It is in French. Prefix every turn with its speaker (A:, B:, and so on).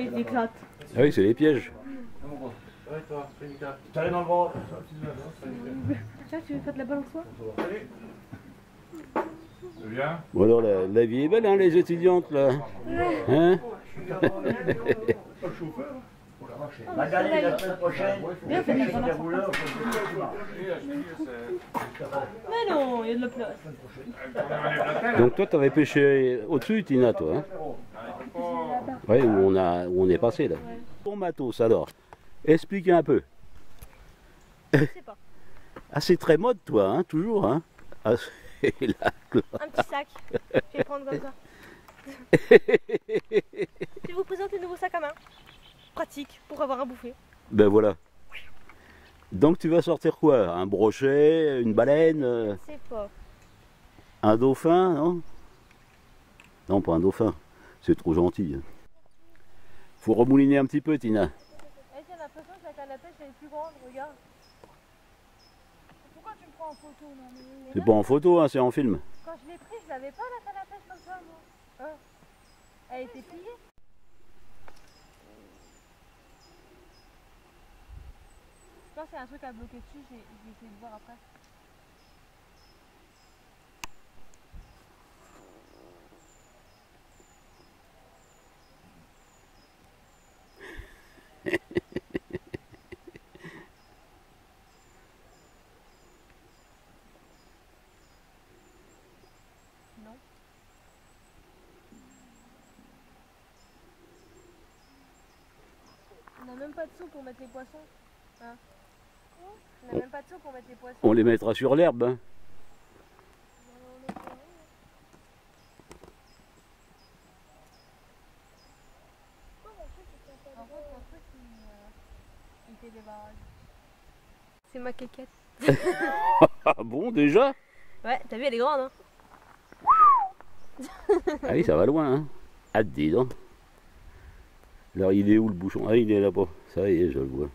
A: il éclate.
B: Ah oui, c'est les pièges.
C: T'allais dans le bras.
A: Tiens, tu veux faire de la balançoire?
C: C'est bien
B: Bon alors, la, la vie est belle, hein, les étudiantes, là. Hein?
D: Magali, la semaine prochaine,
A: Viens, fais de la
D: la
A: Mais non, il y a de la place.
B: Donc toi, t'avais pêché au-dessus, Tina, toi. Hein? Ouais, où on, a, où on est passé, là. Ton matos, alors. Explique un peu.
A: Je sais pas.
B: Ah, c'est très mode, toi, hein, toujours, hein ah.
A: Un petit sac. Je vais prendre comme ça. Je vais vous présenter le nouveau sac à main. Pratique pour avoir un bouffé.
B: Ben voilà. Donc tu vas sortir quoi? Un brochet, une baleine, euh,
A: C'est pas.
B: un dauphin, non? Non, pas un dauphin. C'est trop gentil. Faut remouliner un petit peu, Tina.
A: Eh, j'ai l'impression que la canne à pêche elle est plus grande, regarde. Pourquoi tu me prends en photo.
B: C'est pas en photo, hein, c'est en film.
A: Quand je l'ai pris, je l'avais pas la canne à pêche comme ça, moi. Hein Elle était pliée. Je pense a un truc à bloquer dessus, j'ai- je vais essayer de voir après. Non. On n'a même pas de seau pour mettre les poissons. Hein On n'a même pas de seau pour mettre les poissons.
B: On les mettra sur l'herbe. hein.
A: Euh. C'est ma quéquette.
B: Ah bon, déjà?
A: Ouais, t'as vu, elle est grande, hein
B: Ah oui, ça va loin. Hein. Ah, dis donc. Alors, il est où le bouchon? Ah, il est là-bas. Ça y est, je le vois.